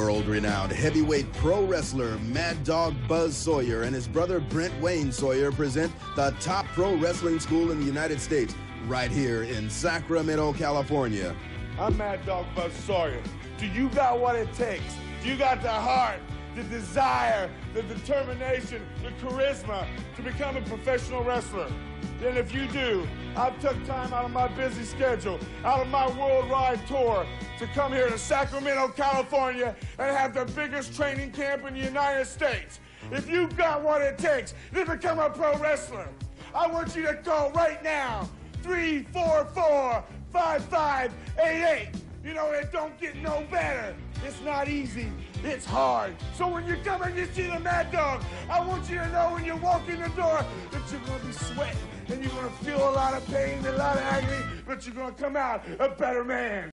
World-renowned heavyweight pro wrestler Mad Dog Buzz Sawyer and his brother Brett Wayne Sawyer present the top pro wrestling school in the United States, right here in Sacramento, California. I'm Mad Dog Buzz Sawyer. Do you got what it takes? Do you got the heart, the desire, the determination, the charisma to become a professional wrestler? Then if you do, I've took time out of my busy schedule, out of my worldwide tour, to come here to Sacramento, California, and have the biggest training camp in the United States. If you've got what it takes to become a pro wrestler, I want you to call right now. 344 5588. You know, it don't get no better. It's not easy. It's hard. So when you come and you see the Mad Dog, I want you to know when you walk in the door that you're going to be sweating and you're going to feel a lot of pain and a lot of agony, but you're going to come out a better man.